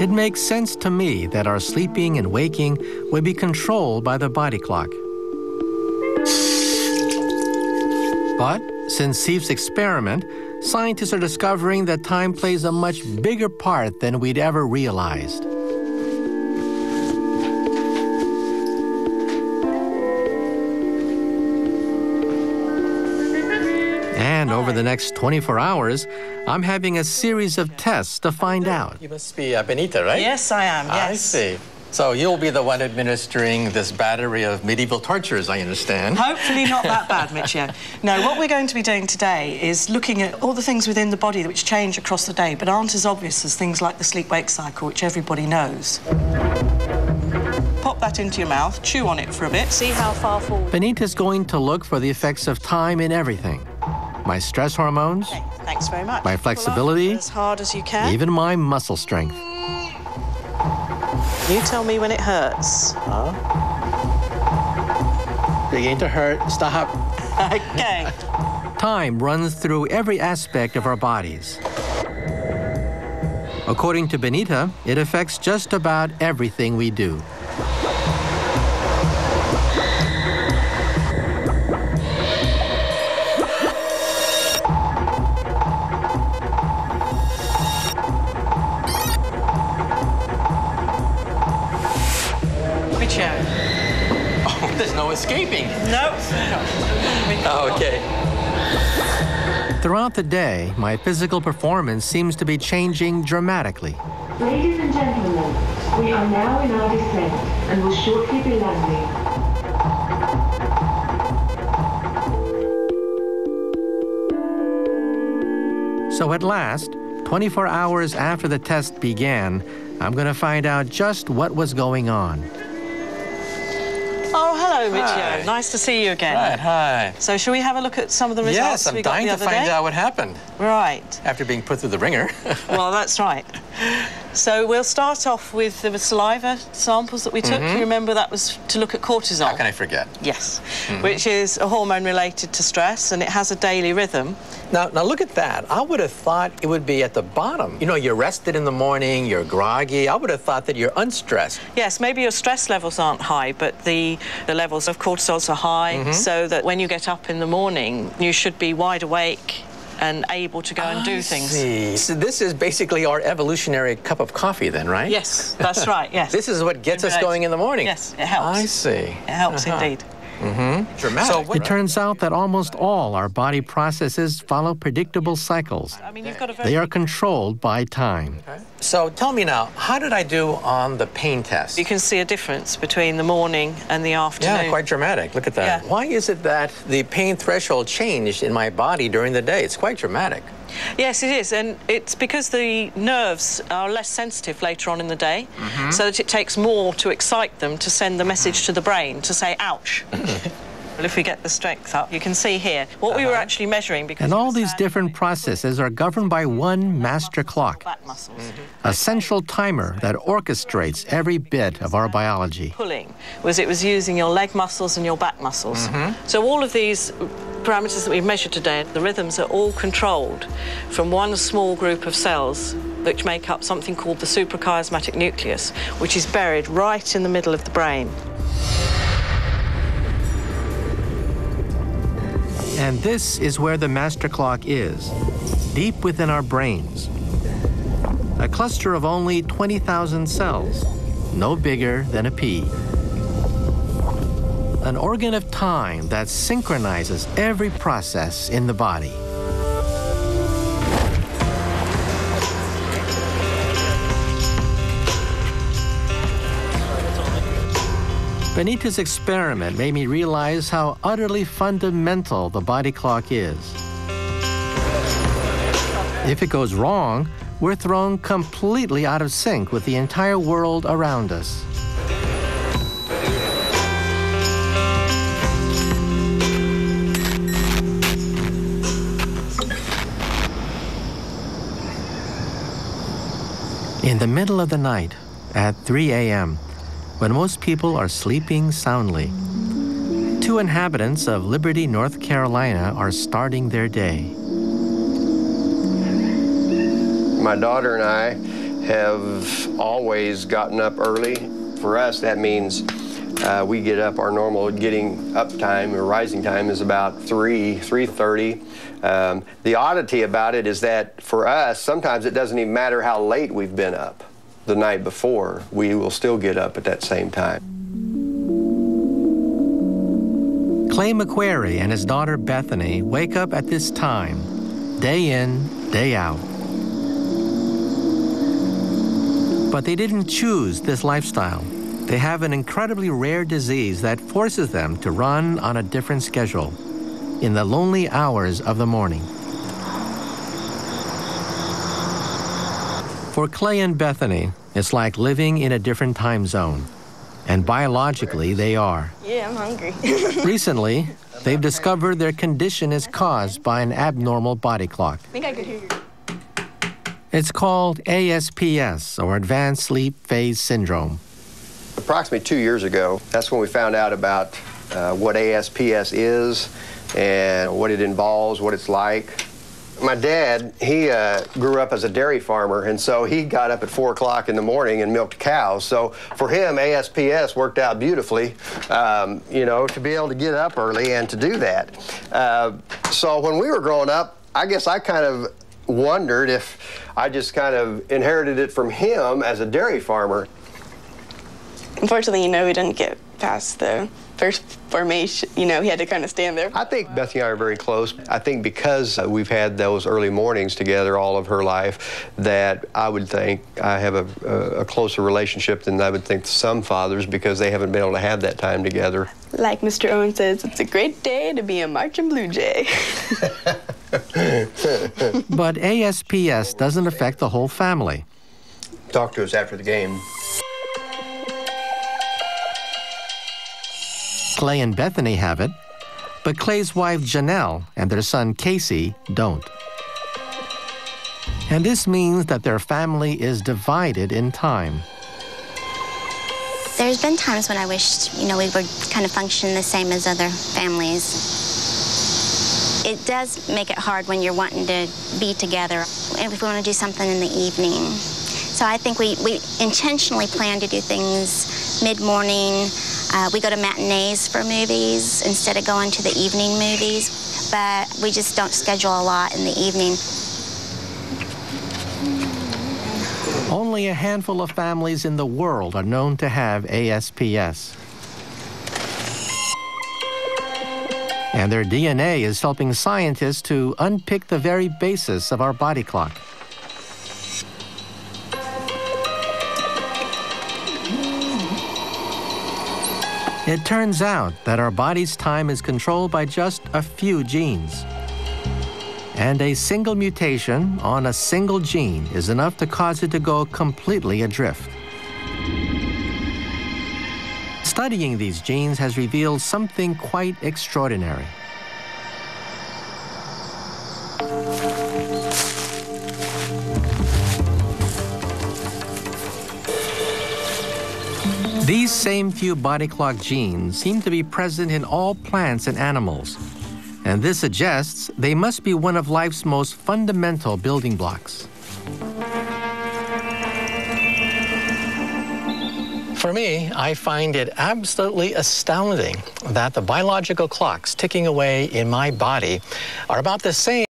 It makes sense to me that our sleeping and waking would be controlled by the body clock. But since Siffre's experiment, scientists are discovering that time plays a much bigger part than we'd ever realized. And over the next 24 hours, I'm having a series of tests to find out. You must be uh, Benita, right? Yes, I am. Yes. I see. So you'll be the one administering this battery of medieval tortures, I understand. Hopefully not that bad, Michio. No, what we're going to be doing today is looking at all the things within the body which change across the day, but aren't as obvious as things like the sleep-wake cycle, which everybody knows. Pop that into your mouth, chew on it for a bit, see how far forward. Benita's going to look for the effects of time in everything my stress hormones, Okay, thanks very much. My flexibility, as hard as you can. even my muscle strength. You tell me when it hurts. Huh? Beginning to hurt. Stop. Okay. Time runs through every aspect of our bodies. According to Benita, it affects just about everything we do. Escaping. No. Oh, okay. Throughout the day, my physical performance seems to be changing dramatically. Ladies and gentlemen, we are now in our descent and will shortly be landing. So at last, 24 hours after the test began, I'm going to find out just what was going on. Oh, hello, Michio. Nice to see you again. Right, hi. So, shall we have a look at some of the results Yes, I'm we got dying the to find day? out what happened Right. after being put through the ringer. Well, that's right. So we'll start off with the saliva samples that we took. Mm-hmm. You remember that was to look at cortisol. How can I forget? Yes, mm-hmm. which is a hormone related to stress, and it has a daily rhythm. Now, now look at that. I would have thought it would be at the bottom. You know, you're rested in the morning, you're groggy. I would have thought that you're unstressed. Yes, maybe your stress levels aren't high, but the, the levels of cortisol are high, mm-hmm. so that when you get up in the morning, you should be wide awake and able to go and do I things. See. So this is basically our evolutionary cup of coffee, then, right? Yes, that's right. Yes, This is what gets us going in the morning. Yes, it helps. I see. it helps Uh-huh. indeed. Mm-hmm. Dramatic. So it turns out that almost all our body processes follow predictable cycles. I mean, you've got a very They are controlled by time. So tell me now, how did I do on the pain test? You can see a difference between the morning and the afternoon. Yeah, quite dramatic. Look at that. Yeah. Why is it that the pain threshold changed in my body during the day? It's quite dramatic. Yes, it is, and it's because the nerves are less sensitive later on in the day, Mm-hmm. so that it takes more to excite them to send the message to the brain to say "ouch." well, if we get the strength up, you can see here what we were Uh-huh. actually measuring because And all these different processes are governed by one master clock, back muscles. Mm-hmm. a central timer that orchestrates every bit of our biology. Pulling was it was using your leg muscles and your back muscles. Mm-hmm. So all of these parameters that we've measured today, the rhythms are all controlled from one small group of cells which make up something called the suprachiasmatic nucleus, which is buried right in the middle of the brain. And this is where the master clock is, deep within our brains. A cluster of only 20,000 cells, no bigger than a pea. An organ of time that synchronizes every process in the body. Benita's experiment made me realize how utterly fundamental the body clock is. If it goes wrong, we're thrown completely out of sync with the entire world around us. In the middle of the night, at 3 a.m., when most people are sleeping soundly, two inhabitants of Liberty, North Carolina are starting their day. My daughter and I have always gotten up early. For us, that means uh, we get up. Our normal getting up time or rising time is about three, three thirty. Um, the oddity about it is that for us, sometimes it doesn't even matter how late we've been up the night before. We will still get up at that same time. Clay McQuarrie and his daughter Bethany wake up at this time, day in, day out. But they didn't choose this lifestyle. They have an incredibly rare disease that forces them to run on a different schedule in the lonely hours of the morning. For Clay and Bethany, it's like living in a different time zone. And biologically, they are. Yeah, I'm hungry. Recently, they've discovered their condition is caused by an abnormal body clock. I think I could hear you. It's called ASPS, or Advanced Sleep Phase Syndrome. Approximately two years ago, that's when we found out about uh, what ASPS is and what it involves, what it's like. My dad, he uh, grew up as a dairy farmer, and so he got up at 4 o'clock in the morning and milked cows. So for him, ASPS worked out beautifully, um, you know, to be able to get up early and to do that. Uh, so when we were growing up, I guess I kind of wondered if I just kind of inherited it from him as a dairy farmer. Unfortunately, you know, we didn't get past the first formation. You know, he had to kind of stand there. I think Bethany and I are very close. I think because uh, we've had those early mornings together all of her life, that I would think I have a, a closer relationship than I would think some fathers because they haven't been able to have that time together. Like Mr. Owen says, it's a great day to be a marching blue jay. But ASPS doesn't affect the whole family. Talk to us after the game. Clay and Bethany have it, but Clay's wife Janelle and their son Casey don't. And this means that their family is divided in time. There's been times when I wished, you know, we would kind of function the same as other families. It does make it hard when you're wanting to be together if we want to do something in the evening. So I think we, we intentionally plan to do things mid-morning. Uh, we go to matinees for movies instead of going to the evening movies, but we just don't schedule a lot in the evening. Only a handful of families in the world are known to have ASPS. And their DNA is helping scientists to unpick the very basis of our body clock. It turns out that our body's time is controlled by just a few genes. And a single mutation on a single gene is enough to cause it to go completely adrift. Studying these genes has revealed something quite extraordinary. These same few body clock genes seem to be present in all plants and animals. And this suggests they must be one of life's most fundamental building blocks. For me, I find it absolutely astounding that the biological clocks ticking away in my body are about the same.